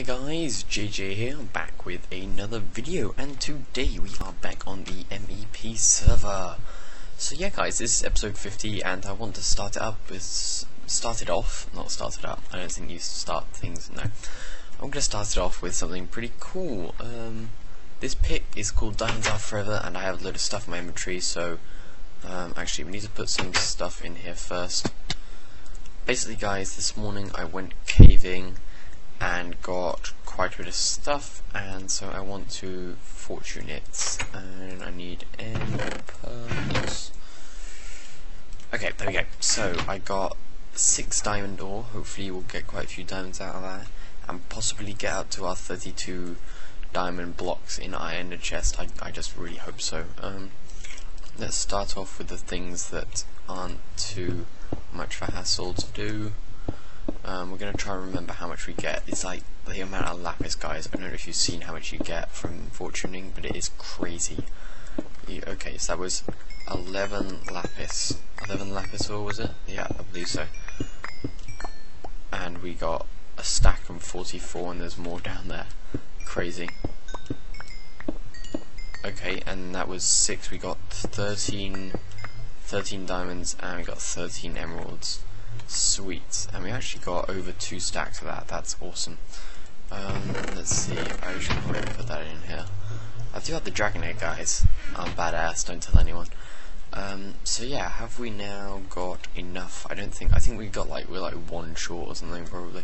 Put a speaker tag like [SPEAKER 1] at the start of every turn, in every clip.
[SPEAKER 1] Hi guys, JJ here, back with another video, and today we are back on the MEP server. So yeah guys, this is episode 50, and I want to start it up with, start it off, not start it up, I don't think you start things, no. I'm gonna start it off with something pretty cool. Um, this pick is called Diamonds Are Forever, and I have a load of stuff in my inventory, so um, actually we need to put some stuff in here first. Basically guys, this morning I went caving, and got quite a bit of stuff and so I want to fortune it and I need pearls. Okay, there we go. So I got six diamond ore, hopefully we'll get quite a few diamonds out of that and possibly get up to our 32 diamond blocks in iron chest. I, I just really hope so. Um, let's start off with the things that aren't too much of a hassle to do. Um, we're going to try and remember how much we get. It's like the amount of lapis, guys. I don't know if you've seen how much you get from fortuning, but it is crazy. You, okay, so that was 11 lapis. 11 lapis or was it? Yeah, I believe so. And we got a stack of 44 and there's more down there. Crazy. Okay, and that was 6. We got 13, 13 diamonds and we got 13 emeralds. Sweet. And we actually got over two stacks of that. That's awesome. Um, let's see. I should probably put that in here. I do have the dragon egg, guys. I'm badass. Don't tell anyone. Um, so yeah, have we now got enough? I don't think. I think we got like we're like one short or something. Probably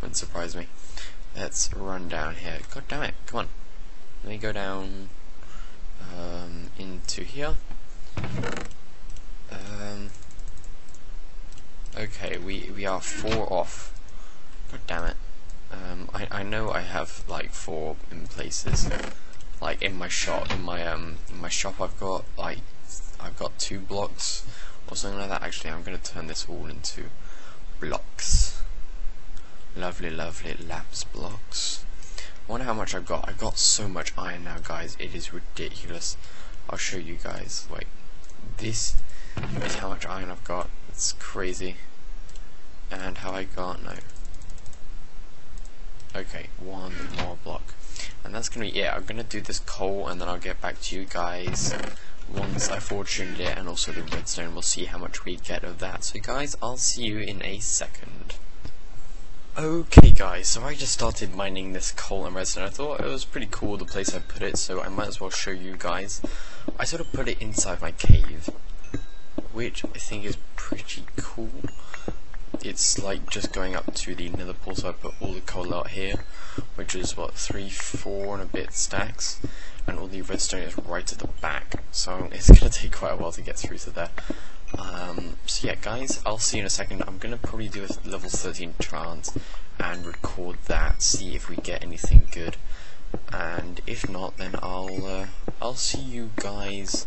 [SPEAKER 1] wouldn't surprise me. Let's run down here. God damn it! Come on. Let me go down um, into here. Um, Okay, we we are four off. God damn it. Um, I I know I have like four in places, like in my shop. In my um in my shop, I've got like I've got two blocks or something like that. Actually, I'm gonna turn this all into blocks. Lovely, lovely lapis blocks. I wonder how much I've got. I've got so much iron now, guys. It is ridiculous. I'll show you guys. Wait, this is how much iron I've got. It's crazy. And how I got no. Okay, one more block. And that's gonna be yeah, I'm gonna do this coal and then I'll get back to you guys once I fortuned it and also the redstone. We'll see how much we get of that. So guys, I'll see you in a second. Okay guys, so I just started mining this coal and redstone. I thought it was pretty cool the place I put it, so I might as well show you guys. I sort of put it inside my cave which I think is pretty cool. It's like just going up to the nether portal, so I put all the coal out here, which is what, three, four and a bit stacks, and all the redstone is right at the back, so it's going to take quite a while to get through to there. Um, so yeah guys, I'll see you in a second. I'm going to probably do a level 13 trance and record that, see if we get anything good. And if not, then I'll uh, I'll see you guys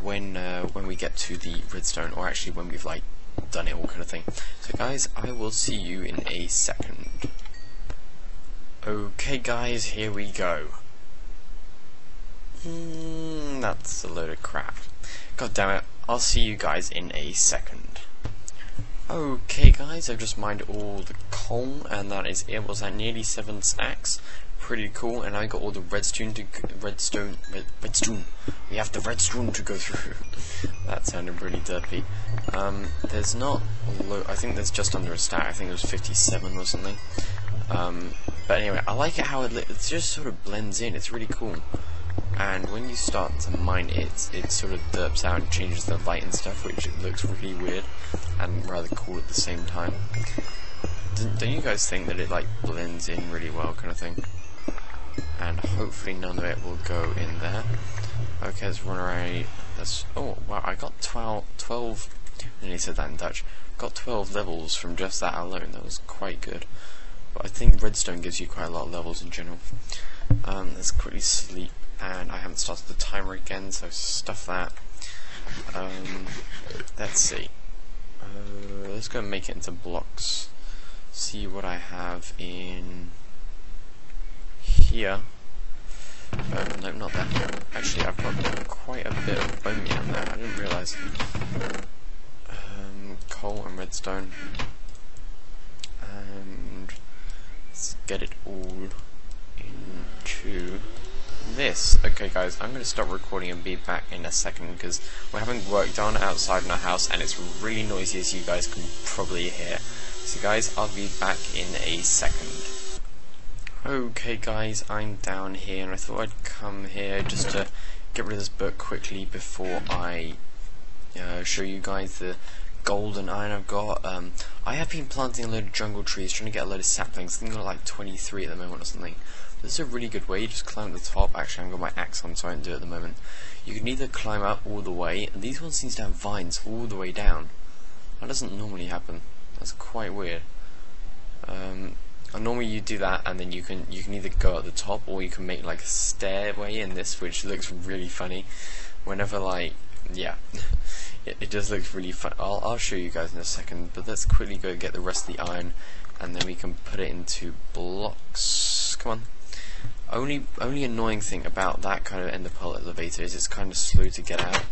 [SPEAKER 1] when uh, when we get to the redstone, or actually when we've like done it all kind of thing. So guys, I will see you in a second. Okay guys, here we go. Mm, that's a load of crap. God damn it, I'll see you guys in a second. Okay guys, I've just mined all the coal, and that is it. Was that nearly seven stacks? Pretty cool, and I got all the redstone to redstone red, redstone. We have the redstone to go through. that sounded really derpy. Um, there's not. I think there's just under a stack. I think it was 57 or something. Um, but anyway, I like it how it, it just sort of blends in. It's really cool. And when you start to mine it, it sort of derps out and changes the light and stuff, which looks really weird and rather cool at the same time. Don't you guys think that it like blends in really well, kind of thing? And hopefully none of it will go in there. Okay, let's run around. Oh wow! I got 12, 12 and he said that in Dutch. Got 12 levels from just that alone. That was quite good. But I think redstone gives you quite a lot of levels in general. Um, let's quickly sleep, and I haven't started the timer again, so stuff that. Um, let's see. Uh, let's go and make it into blocks. See what I have in here. Uh, no, not that. Actually, I've got quite a bit of bone meal there. I didn't realise. Um, coal and redstone. And let's get it all into this. Okay guys, I'm going to stop recording and be back in a second because we're having work done outside in our house and it's really noisy as you guys can probably hear. So guys, I'll be back in a second. Okay guys, I'm down here and I thought I'd come here just to get rid of this book quickly before I uh, show you guys the golden iron I've got. Um, I have been planting a load of jungle trees, trying to get a load of saplings. I think I've got like 23 at the moment or something. This is a really good way. You just climb to the top. Actually, I've got my axe on, so I don't do it at the moment. You can either climb up all the way, and these ones seem to have vines all the way down. That doesn't normally happen. That's quite weird. Um, and normally you do that, and then you can you can either go at the top, or you can make like a stairway in this, which looks really funny. Whenever like, yeah. it, it does look really fun. I'll, I'll show you guys in a second, but let's quickly go get the rest of the iron, and then we can put it into blocks. Come on. Only only annoying thing about that kind of ender pearl elevator is it's kind of slow to get out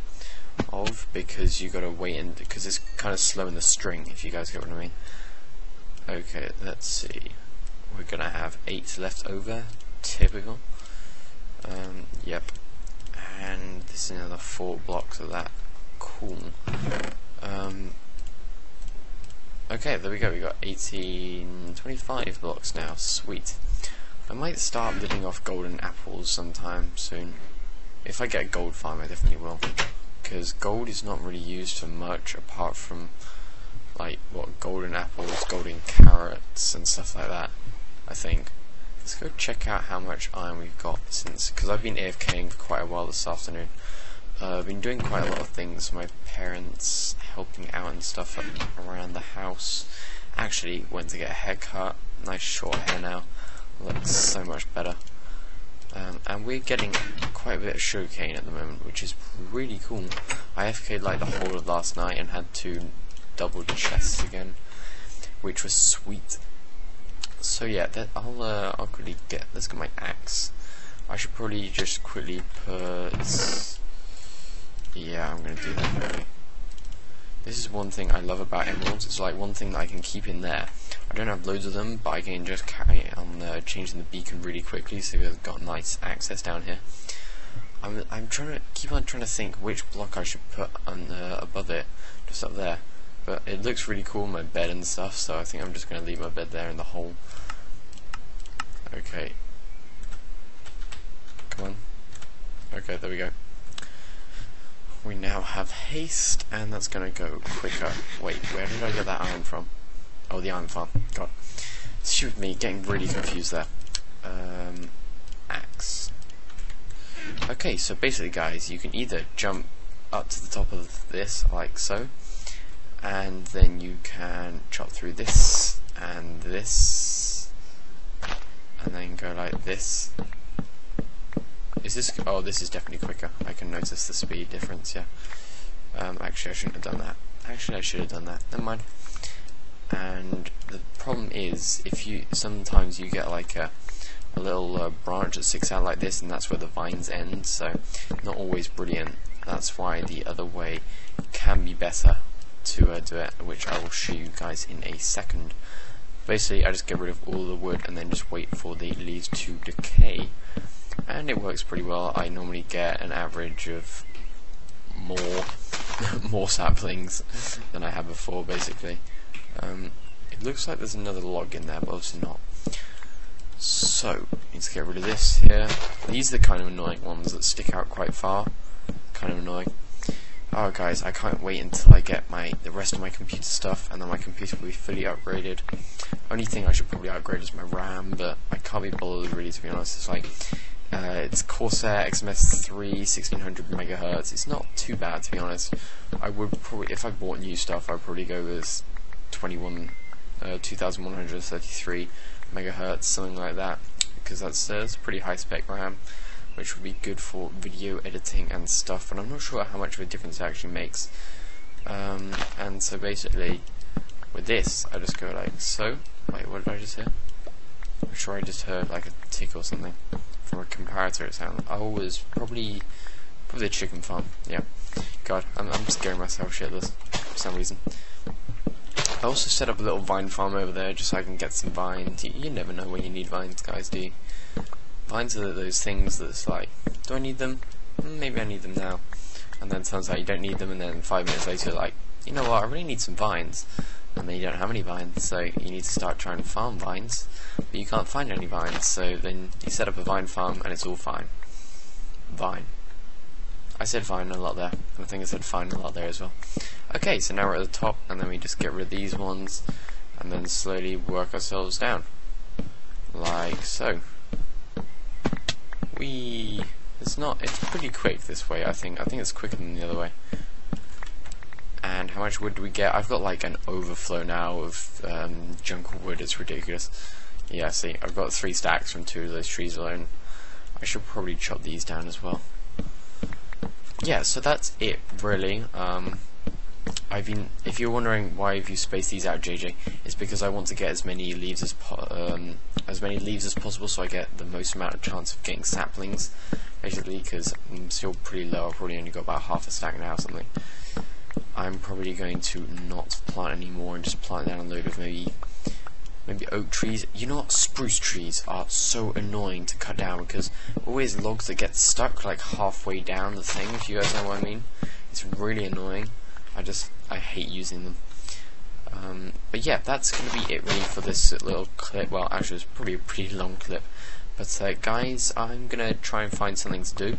[SPEAKER 1] of because you got to wait and because it's kind of slow in the string. If you guys get what I mean. Okay, let's see. We're gonna have eight left over. Typical. Um, yep. And this is another four blocks of that cool. Um, okay, there we go. We got 18, 25 blocks now. Sweet. I might start living off golden apples sometime soon. If I get a gold farm, I definitely will. Because gold is not really used for much apart from, like, what, golden apples, golden carrots, and stuff like that, I think. Let's go check out how much iron we've got since, because I've been AFKing for quite a while this afternoon. Uh, I've been doing quite a lot of things. My parents helping out and stuff around the house. Actually, went to get a haircut. Nice short hair now. Looks so much better. Um, and we're getting quite a bit of sugarcane at the moment, which is really cool. AFK'd like the whole of last night and had two double chests again, which was sweet. So yeah, that, I'll uh, I'll quickly get. Let's get my axe. I should probably just quickly put yeah, I'm going to do that quickly. This is one thing I love about emeralds. It's like one thing that I can keep in there. I don't have loads of them, but I can just carry on uh, changing the beacon really quickly, so we've got nice access down here. I'm I'm trying to keep on trying to think which block I should put on uh, above it, just up there. But it looks really cool, my bed and stuff. So I think I'm just going to leave my bed there in the hole. Okay. Come on. Okay, there we go we now have haste, and that's going to go quicker. Wait, where did I get that iron from? Oh, the iron farm. God. Shoot me, getting really confused there. Um, axe. Okay, so basically, guys, you can either jump up to the top of this, like so, and then you can chop through this, and this, and then go like this, is this... Oh, this is definitely quicker. I can notice the speed difference, yeah. Um, actually, I shouldn't have done that. Actually, I should have done that. Never mind. And the problem is, if you... Sometimes you get, like, a, a little uh, branch that sticks out like this, and that's where the vines end, so not always brilliant. That's why the other way can be better to uh, do it, which I will show you guys in a second. Basically, I just get rid of all the wood and then just wait for the leaves to decay and it works pretty well. I normally get an average of more more saplings than I had before, basically. Um, it looks like there's another log in there, but obviously not. So, need to get rid of this here. These are the kind of annoying ones that stick out quite far. Kind of annoying. Oh guys, I can't wait until I get my the rest of my computer stuff and then my computer will be fully upgraded. Only thing I should probably upgrade is my RAM, but I can't be bothered really to be honest. It's like uh, it's Corsair XMS3 1600 megahertz. It's not too bad to be honest. I would probably, if I bought new stuff, I'd probably go with 21, uh, 2133 megahertz, something like that, because that's, uh, that's pretty high spec RAM, which would be good for video editing and stuff. And I'm not sure how much of a difference it actually makes. Um, and so basically, with this, I just go like so. Wait, what did I just hear? I'm sure I just heard like a tick or something from a comparator it sounded I was probably probably a chicken farm, yeah. God, I'm I'm scaring myself shitless for some reason. I also set up a little vine farm over there just so I can get some vines. You, you never know when you need vines, guys, do you? Vines are those things that's like, do I need them? Mm, maybe I need them now. And then it turns out you don't need them, and then five minutes later, you're like, you know what, I really need some vines. And then you don't have any vines, so you need to start trying to farm vines. But you can't find any vines, so then you set up a vine farm, and it's all fine. Vine. I said vine a lot there, I think I said fine a lot there as well. Okay, so now we're at the top, and then we just get rid of these ones, and then slowly work ourselves down. Like so. We. It's not. It's pretty quick this way. I think. I think it's quicker than the other way. And how much wood do we get? I've got like an overflow now of um, jungle wood. It's ridiculous. Yeah, see, I've got three stacks from two of those trees alone. I should probably chop these down as well yeah, so that's it really. Um, I've been, if you're wondering why have you spaced these out, JJ, it's because I want to get as many leaves as um, as many leaves as possible, so I get the most amount of chance of getting saplings, basically. Because I'm still pretty low. I've probably only got about half a stack now, or something. I'm probably going to not plant any more and just plant down a load of maybe maybe oak trees. You know what? Spruce trees are so annoying to cut down because always logs that get stuck like halfway down the thing, if you guys know what I mean. It's really annoying. I just, I hate using them. Um, but yeah, that's going to be it really for this little clip. Well, actually, it's probably a pretty long clip. But uh, guys, I'm going to try and find something to do,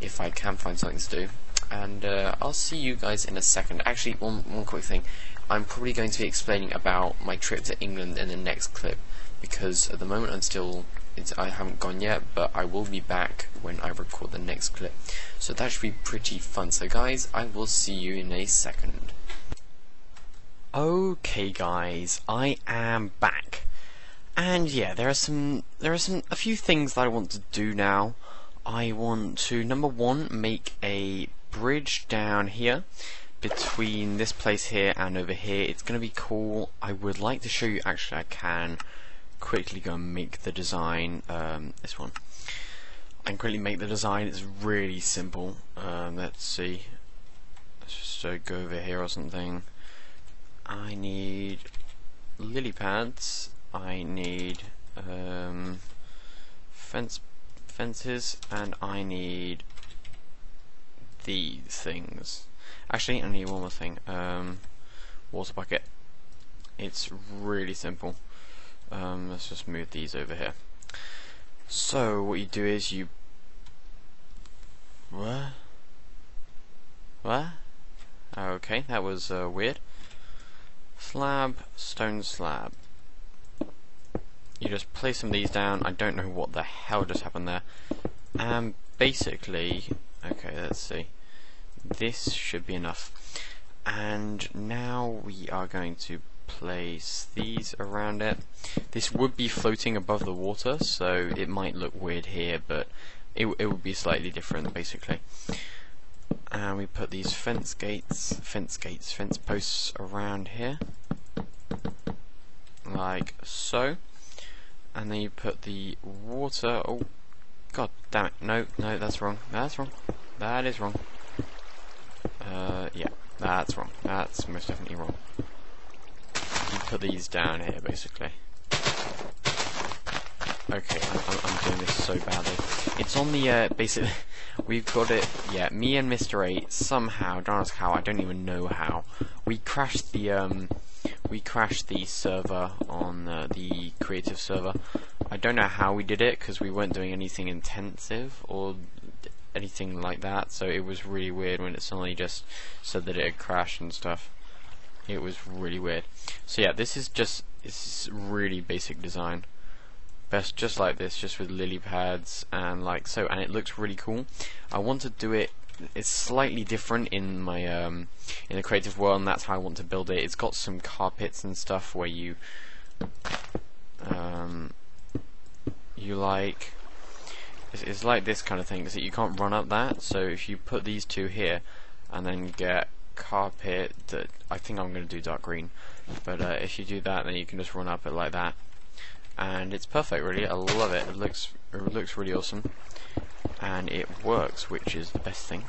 [SPEAKER 1] if I can find something to do. And uh, I'll see you guys in a second. Actually, one, one quick thing. I'm probably going to be explaining about my trip to England in the next clip because at the moment I'm still I haven't gone yet but I will be back when I record the next clip. So that should be pretty fun. So guys I will see you in a second. Okay guys I am back. And yeah there are some there are some a few things that I want to do now. I want to number one make a bridge down here between this place here and over here. It's going to be cool. I would like to show you, actually I can quickly go and make the design, um, this one. I can quickly make the design, it's really simple. Um, let's see. Let's just uh, go over here or something. I need lily pads. I need um, fence fences, and I need these things. Actually, I need one more thing. Um, water bucket. It's really simple. Um, let's just move these over here. So, what you do is you... What? What? Okay, that was uh, weird. Slab, stone slab. You just place some of these down. I don't know what the hell just happened there. And basically, okay, let's see this should be enough and now we are going to place these around it this would be floating above the water so it might look weird here but it, it would be slightly different basically and we put these fence gates fence gates fence posts around here like so and then you put the water oh god damn it no no that's wrong that's wrong that is wrong uh, yeah, that's wrong. That's most definitely wrong. You put these down here, basically. Okay, I'm, I'm, doing this so badly. It's on the, uh, basically, we've got it, yeah, me and Mr. 8, somehow, don't ask how, I don't even know how, we crashed the, um, we crashed the server on uh, the creative server. I don't know how we did it, because we weren't doing anything intensive, or anything like that, so it was really weird when it suddenly just said that it had crashed and stuff. It was really weird. So yeah, this is just it's really basic design. Best just like this, just with lily pads and like so, and it looks really cool. I want to do it. It's slightly different in my um, in the creative world, and that's how I want to build it. It's got some carpets and stuff where you um, you like it's, it's like this kind of thing, is that you can't run up that, so if you put these two here, and then get carpet, that I think I'm going to do dark green, but uh, if you do that, then you can just run up it like that, and it's perfect really, I love it, it looks, it looks really awesome, and it works, which is the best thing.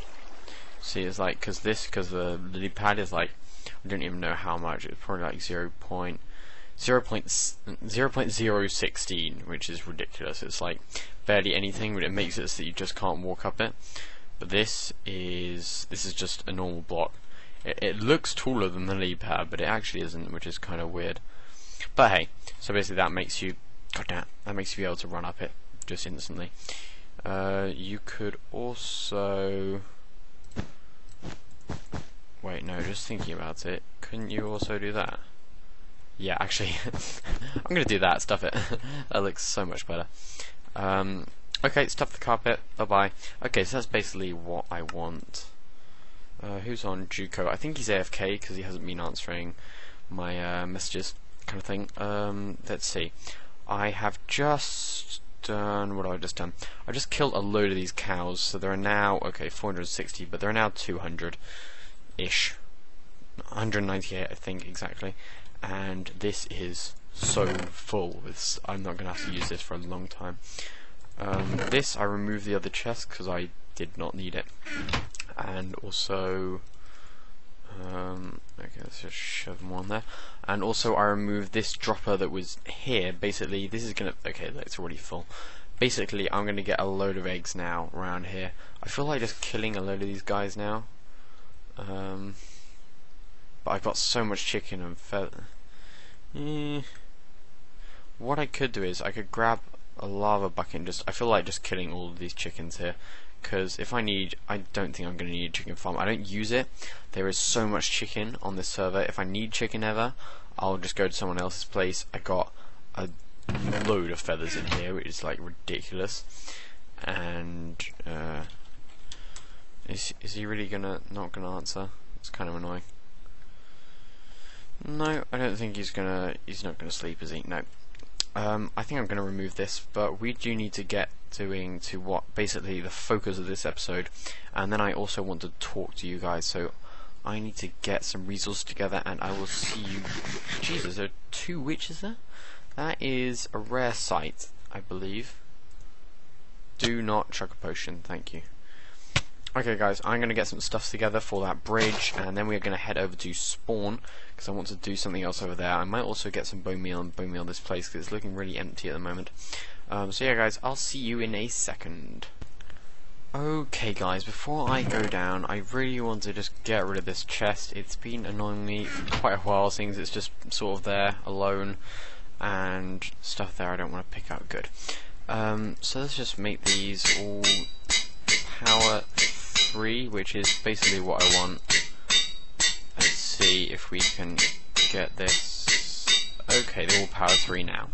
[SPEAKER 1] See, it's like, because this, because the lily pad is like, I don't even know how much. It's probably like 0. Point, 0. Point, 0. Point 016, which is ridiculous. It's like barely anything, but it makes it so that you just can't walk up it. But this is this is just a normal block. It, it looks taller than the lily pad, but it actually isn't, which is kind of weird. But hey, so basically that makes you, god damn, that makes you be able to run up it just instantly. Uh, you could also Wait, no, just thinking about it, couldn't you also do that? Yeah, actually, I'm going to do that, stuff it. that looks so much better. Um, okay, stuff the carpet, bye-bye. Okay, so that's basically what I want. Uh, who's on Juco? I think he's AFK because he hasn't been answering my uh, messages, kind of thing. Um, let's see. I have just done, what have I just done? I just killed a load of these cows, so there are now, okay, 460, but there are now 200 ish 198 I think exactly and this is so full it's, I'm not gonna have to use this for a long time um, this I removed the other chest because I did not need it. And also um, okay let's just shove them on there. And also I removed this dropper that was here. Basically this is gonna okay it's already full. Basically I'm gonna get a load of eggs now around here. I feel like just killing a load of these guys now. Um, but I've got so much chicken and feather. Eh. What I could do is I could grab a lava bucket and just I feel like just killing all of these chickens here because if I need I don't think I'm going to need chicken farm I don't use it there is so much chicken on this server if I need chicken ever I'll just go to someone else's place I got a load of feathers in here which is like ridiculous and uh, is is he really gonna not gonna answer? It's kind of annoying. No, I don't think he's gonna. He's not gonna sleep, is he? No. Um, I think I'm gonna remove this, but we do need to get doing to what basically the focus of this episode, and then I also want to talk to you guys. So I need to get some resources together, and I will see you. Jesus, there are two witches there. That is a rare sight, I believe. Do not chuck a potion, thank you. Okay guys, I'm going to get some stuff together for that bridge and then we're going to head over to spawn because I want to do something else over there. I might also get some bone meal and bone meal this place because it's looking really empty at the moment. Um, so yeah guys, I'll see you in a second. Okay guys, before I go down, I really want to just get rid of this chest. It's been annoying me for quite a while, since it's just sort of there, alone, and stuff there I don't want to pick out good. Um, so let's just make these all power 3, which is basically what I want. Let's see if we can get this. Okay, they're all power 3 now.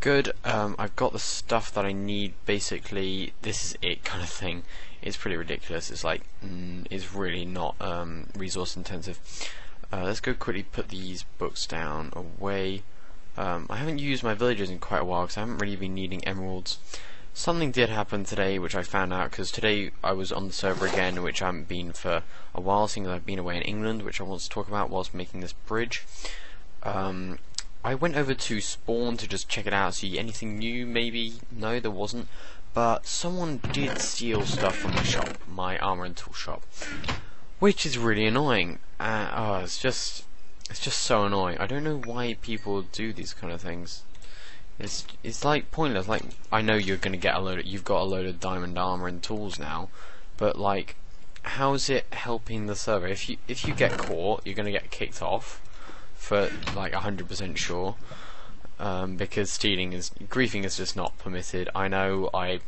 [SPEAKER 1] Good, um, I've got the stuff that I need, basically, this is it kind of thing. It's pretty ridiculous, it's like, mm, it's really not um, resource intensive. Uh, let's go quickly put these books down away. Um, I haven't used my villagers in quite a while because I haven't really been needing emeralds. Something did happen today, which I found out because today I was on the server again, which I haven't been for a while, seeing that I've been away in England, which I want to talk about whilst making this bridge. Um, I went over to Spawn to just check it out, see anything new, maybe. No, there wasn't. But someone did steal stuff from my shop, my armor and tool shop, which is really annoying. Uh, oh, it's just, it's just so annoying. I don't know why people do these kind of things. It's it's like pointless. Like I know you're gonna get a load. Of, you've got a load of diamond armor and tools now, but like, how's it helping the server? If you if you get caught, you're gonna get kicked off for like hundred percent sure. Um, because stealing is griefing is just not permitted. I know I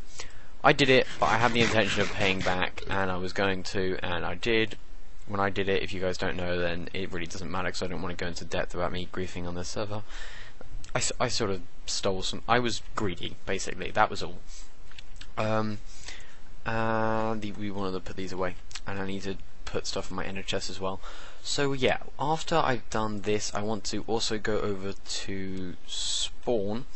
[SPEAKER 1] I did it, but I had the intention of paying back, and I was going to, and I did. When I did it, if you guys don't know, then it really doesn't matter because I don't want to go into depth about me griefing on this server. I, I sort of stole some. I was greedy, basically. That was all. Um, and the, we wanted to put these away, and I need to put stuff in my ender chest as well. So yeah, after I've done this, I want to also go over to spawn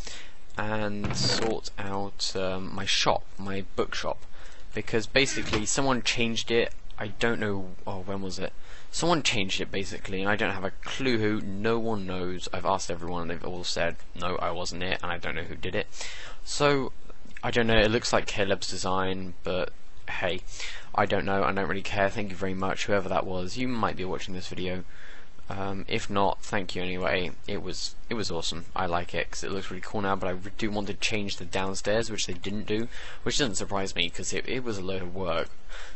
[SPEAKER 1] and sort out um, my shop, my bookshop, because basically someone changed it. I don't know. Oh, when was it? Someone changed it basically, and I don't have a clue who. No one knows. I've asked everyone, and they've all said, no, I wasn't it, and I don't know who did it. So, I don't know. It looks like Caleb's design, but hey, I don't know. I don't really care. Thank you very much, whoever that was. You might be watching this video. Um, if not, thank you anyway. It was it was awesome. I like it because it looks really cool now. But I do want to change the downstairs, which they didn't do, which doesn't surprise me because it, it was a load of work.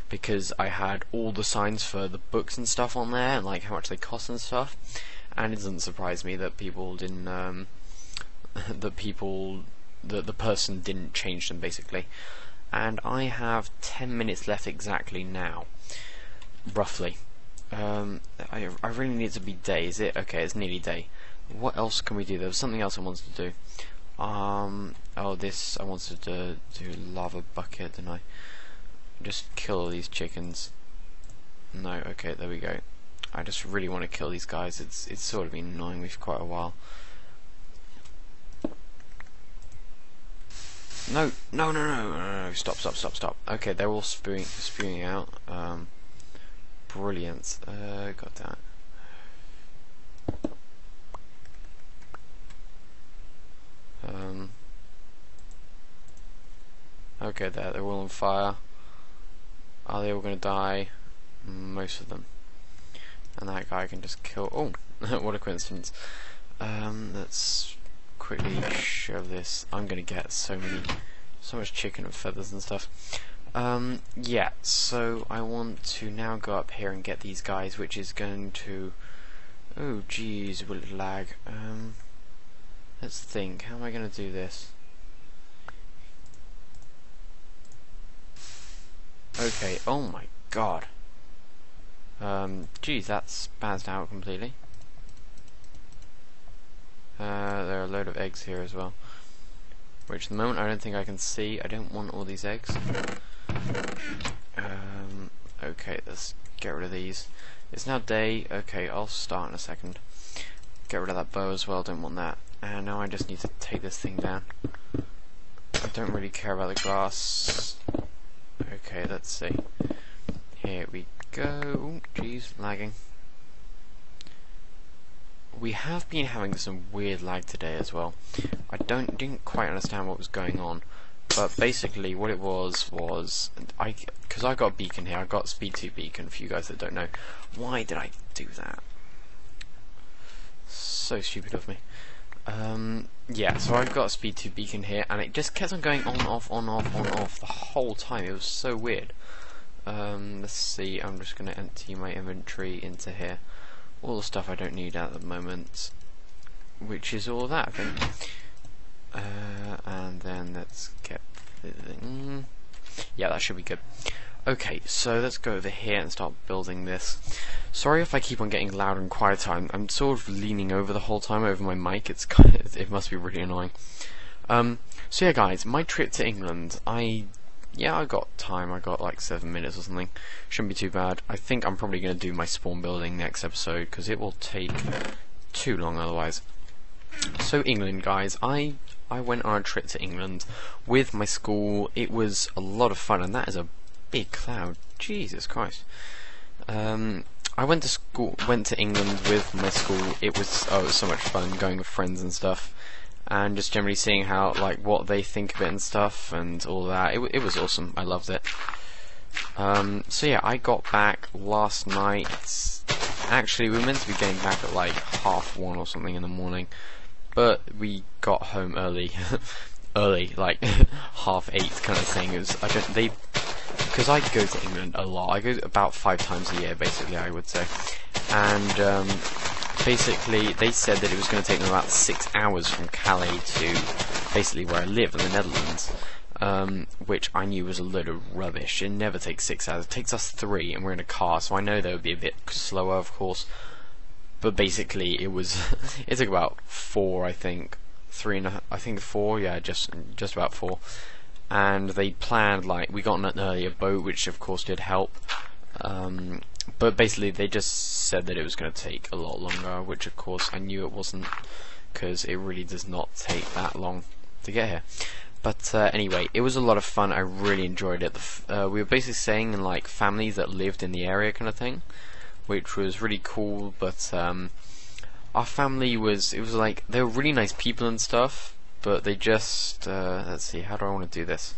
[SPEAKER 1] Because I had all the signs for the books and stuff on there, and like how much they cost and stuff. And it doesn't surprise me that people didn't um, that people that the person didn't change them basically. And I have 10 minutes left exactly now, roughly. Um, I, I really need it to be day, is it? Okay, it's nearly day. What else can we do? There was something else I wanted to do. Um, oh, this, I wanted to do lava bucket, didn't I? Just kill all these chickens. No, okay, there we go. I just really want to kill these guys. It's it's sort of been annoying me for quite a while. No, no, no, no, no, no, stop, stop, stop, stop. Okay, they're all spewing, spewing out. Um, brilliant. Uh, got that. Um, okay, there, they're all on fire. Are they all going to die? Most of them. And that guy can just kill... Oh, what a coincidence. Um, let's quickly show this. I'm gonna get so many, so much chicken and feathers and stuff. Um, yeah, so I want to now go up here and get these guys, which is going to... Oh, jeez, will it lag? Um, let's think. How am I going to do this? Okay, oh my god. Um, geez, that's spazzed out completely. Uh, there are a load of eggs here as well. Which at the moment I don't think I can see. I don't want all these eggs. Um, okay, let's get rid of these. It's now day. Okay, I'll start in a second. Get rid of that bow as well, don't want that. And now I just need to take this thing down. I don't really care about the grass. Okay, let's see. Here we go. Jeez, lagging we have been having some weird lag today as well. I don't didn't quite understand what was going on, but basically what it was was I because I got beacon here. I got speed two beacon for you guys that don't know. Why did I do that? So stupid of me. Um, yeah, so I've got a speed 2 beacon here, and it just kept on going on, off, on, off, on, off the whole time. It was so weird. Um, let's see, I'm just going to empty my inventory into here all the stuff I don't need at the moment, which is all that I think. Uh, and then let's get the, yeah, that should be good. Okay, so let's go over here and start building this. Sorry if I keep on getting louder and quieter. I'm, I'm sort of leaning over the whole time over my mic. It's kind of, it must be really annoying. Um, so yeah, guys, my trip to England. I yeah, I got time. I got like seven minutes or something. Shouldn't be too bad. I think I'm probably going to do my spawn building next episode because it will take too long otherwise. So England, guys, I I went on a trip to England with my school. It was a lot of fun, and that is a big cloud. Jesus Christ. Um, I went to school, went to England with my school. It was oh, it was so much fun going with friends and stuff and just generally seeing how like what they think of it and stuff and all that. It, it was awesome. I loved it. Um, so yeah, I got back last night. Actually, we were meant to be getting back at like half one or something in the morning, but we got home early, early, like half eight kind of thing. Was I don't they because I go to England a lot. I go about five times a year, basically. I would say, and um, basically they said that it was going to take them about six hours from Calais to basically where I live in the Netherlands. Um, which I knew was a load of rubbish. It never takes six hours. It takes us three, and we're in a car, so I know they would be a bit slower, of course. But basically, it was. it took about four, I think, three and a, I think four, yeah, just just about four. And they planned like we got on an earlier boat, which of course did help. Um, but basically, they just said that it was going to take a lot longer, which of course I knew it wasn't, because it really does not take that long to get here. But uh, anyway, it was a lot of fun. I really enjoyed it. Uh, we were basically staying in like families that lived in the area, kind of thing, which was really cool. But um, our family was it was like they were really nice people and stuff, but they just uh, let's see, how do I want to do this?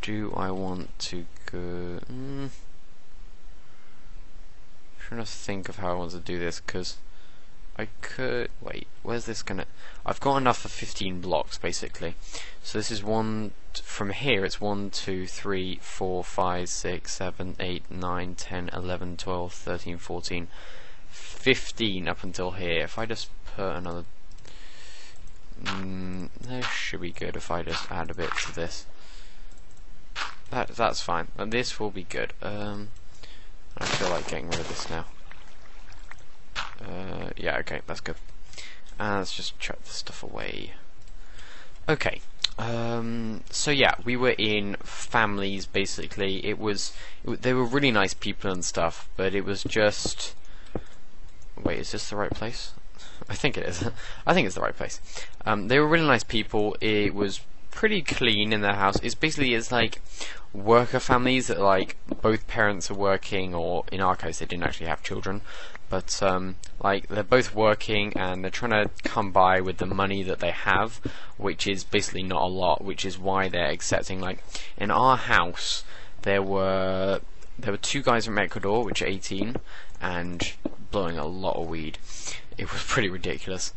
[SPEAKER 1] Do I want to go? Mm, trying to think of how I want to do this because I could wait. Where's this gonna? I've got enough for 15 blocks basically. So this is one from here. It's one, two, three, four, five, six, seven, eight, nine, ten, eleven, twelve, thirteen, fourteen, fifteen up until here. If I just put another, mm, that should be good. If I just add a bit to this. That that's fine. And this will be good. Um, I feel like getting rid of this now. Uh, yeah, okay, that's good. And let's just chuck this stuff away. Okay. Um, so yeah, we were in families basically. It was it, they were really nice people and stuff, but it was just. Wait, is this the right place? I think it is. I think it's the right place. Um, they were really nice people. It was pretty clean in their house. It's basically it's like worker families that like both parents are working, or in our case they didn't actually have children, but um, like they're both working and they're trying to come by with the money that they have, which is basically not a lot, which is why they're accepting. Like in our house, there were there were two guys from Ecuador, which are 18, and blowing a lot of weed. It was pretty ridiculous.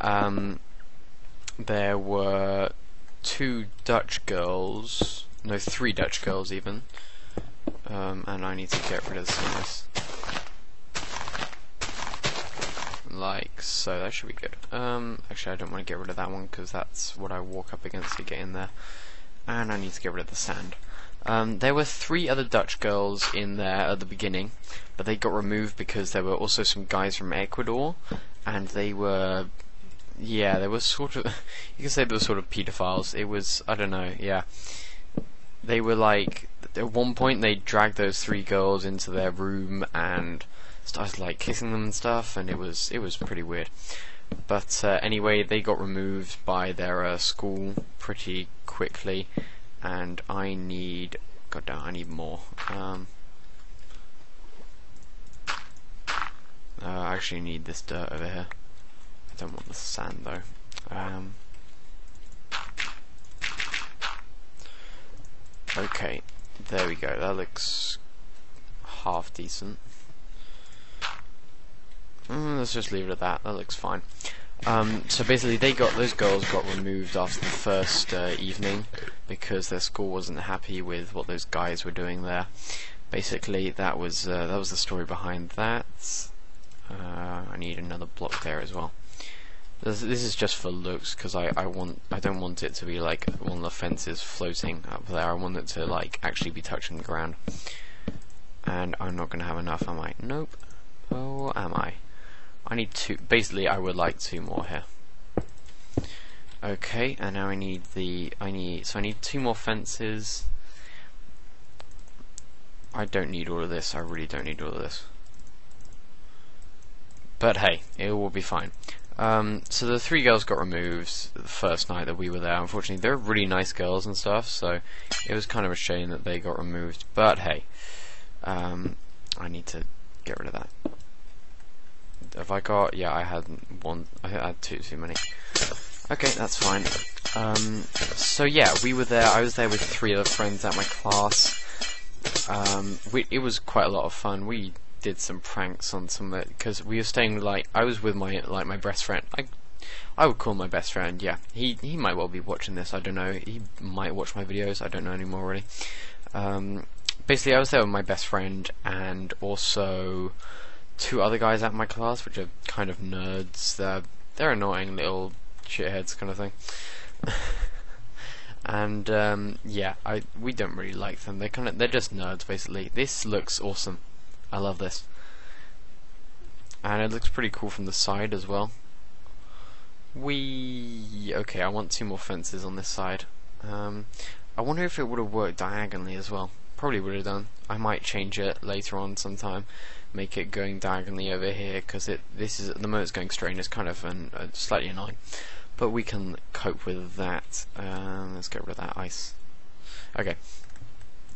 [SPEAKER 1] Um, there were two Dutch girls, no, three Dutch girls even, um, and I need to get rid of this. Like so, that should be good. Um, actually, I don't want to get rid of that one because that's what I walk up against to get in there, and I need to get rid of the sand. Um, there were three other Dutch girls in there at the beginning, but they got removed because there were also some guys from Ecuador, and they were yeah, they were sort of you can say they were sort of pedophiles. It was I don't know, yeah. They were like at one point they dragged those three girls into their room and started like kissing them and stuff, and it was it was pretty weird. But uh, anyway, they got removed by their uh, school pretty quickly, and I need God damn, I need more. Um, uh, I actually need this dirt over here. I don't want the sand though. Um, okay, there we go. That looks half decent. Mm, let's just leave it at that. That looks fine. Um, so basically, they got those girls got removed after the first uh, evening because their school wasn't happy with what those guys were doing there. Basically, that was uh, that was the story behind that. Uh, I need another block there as well. This, this is just for looks because I, I want I don't want it to be like one of the fences floating up there. I want it to like actually be touching the ground. And I'm not gonna have enough, am I? Nope. Oh, am I? I need two. Basically, I would like two more here. Okay, and now I need the. I need so I need two more fences. I don't need all of this. I really don't need all of this. But hey, it will be fine. Um, so the three girls got removed the first night that we were there. Unfortunately, they're really nice girls and stuff, so it was kind of a shame that they got removed. But hey, um, I need to get rid of that. Have I got? Yeah, I had one. I had two too many. Okay, that's fine. Um, so yeah, we were there. I was there with three other friends at my class. Um, we, it was quite a lot of fun. We did some pranks on some of it because we were staying like I was with my like my best friend. I I would call my best friend. Yeah, he he might well be watching this. I don't know. He might watch my videos. I don't know anymore really. Um, basically, I was there with my best friend and also two other guys at my class, which are kind of nerds. They're they're annoying little shitheads kind of thing. and um, yeah, I we don't really like them. They kind of they're just nerds basically. This looks awesome. I love this. And it looks pretty cool from the side as well. We okay. I want two more fences on this side. Um, I wonder if it would have worked diagonally as well. Probably would have done. I might change it later on sometime. Make it going diagonally over here because it this is at the moment it's going straight. and It's kind of an, uh, slightly annoying, but we can cope with that. Um, let's get rid of that ice. Okay.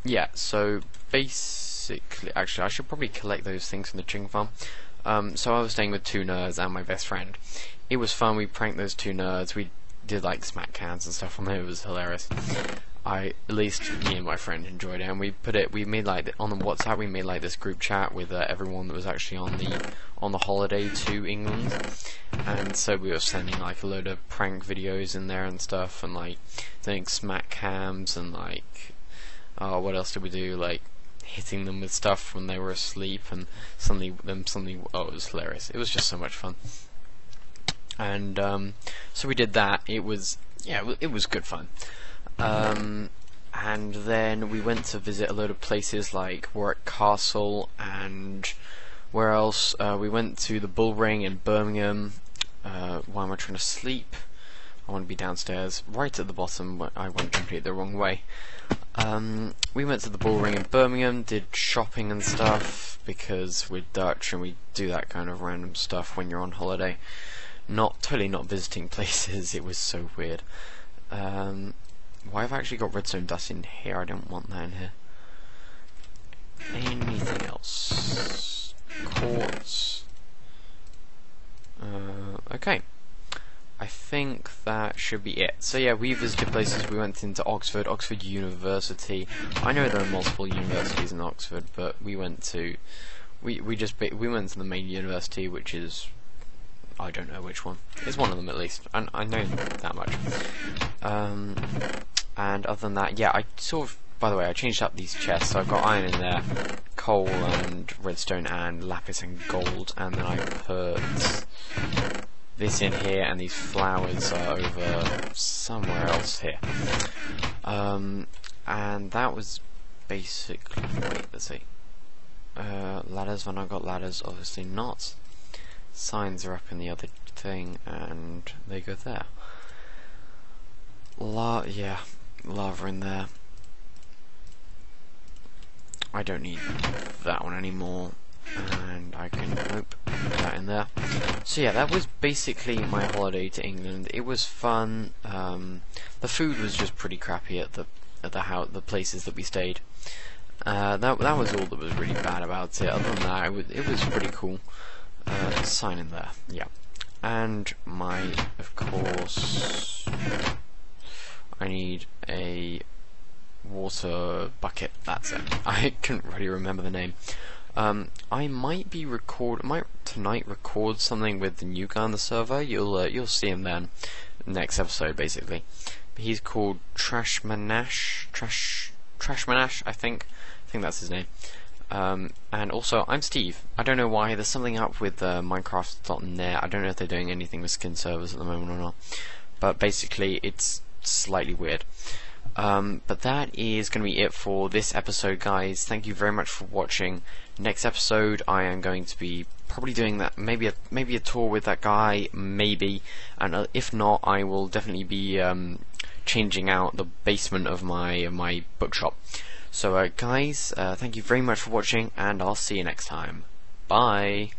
[SPEAKER 1] Yeah. So base basically, actually, I should probably collect those things from the Ching farm. Um, so I was staying with two nerds and my best friend. It was fun. We pranked those two nerds. We did like smack cams and stuff on there. It was hilarious. I at least me and my friend enjoyed it, and we put it. We made like on the WhatsApp. We made like this group chat with uh, everyone that was actually on the on the holiday to England, and so we were sending like a load of prank videos in there and stuff, and like doing smack cams and like oh, what else did we do? Like hitting them with stuff when they were asleep, and suddenly them suddenly oh, it was hilarious. It was just so much fun, and um, so we did that. It was yeah, it was good fun. Um, and then we went to visit a load of places like Warwick Castle and where else? Uh, we went to the Bull Ring in Birmingham. Uh, why am I trying to sleep? I want to be downstairs, right at the bottom. But I went completely the wrong way. Um, we went to the Bull Ring in Birmingham, did shopping and stuff because we're Dutch and we do that kind of random stuff when you're on holiday. Not totally not visiting places. It was so weird. Um, why have I actually got redstone dust in here? I don't want that in here. Anything else? Quartz. Uh, okay. I think that should be it. So yeah, we visited places. We went into Oxford, Oxford University. I know there are multiple universities in Oxford, but we went to, we we just we went to the main university, which is, I don't know which one. It's one of them at least. I I know that much. Um, and other than that, yeah, I sort of, by the way, I changed up these chests, so I've got iron in there, coal and redstone and lapis and gold, and then I put this in here, and these flowers are over somewhere else here. Um, and that was basically, wait, let's see. Uh, ladders, when I got ladders, obviously not. Signs are up in the other thing, and they go there. La yeah, lava in there. I don't need that one anymore and I can put that in there. So yeah, that was basically my holiday to England. It was fun. Um, the food was just pretty crappy at the at the house, the places that we stayed. Uh, that that was all that was really bad about it. Other than that, it was it was pretty cool. Uh, sign in there, yeah. And my, of course, I need a water bucket. That's it. I couldn't really remember the name. Um, I might be record might tonight record something with the new guy on the server. You'll uh, you'll see him then next episode basically. He's called Trash Manash Trash Trash Manash I think I think that's his name. Um, and also I'm Steve. I don't know why there's something up with uh, Minecraft.net. I don't know if they're doing anything with skin servers at the moment or not. But basically it's slightly weird. Um, but that is going to be it for this episode, guys. Thank you very much for watching. Next episode, I am going to be probably doing that, maybe a maybe a tour with that guy, maybe, and uh, if not, I will definitely be um, changing out the basement of my my bookshop. So, uh, guys, uh, thank you very much for watching, and I'll see you next time. Bye.